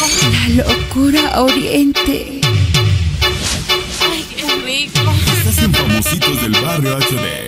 La locura oriente. Ay, qué rico. Estás en Famositos del Barrio HD.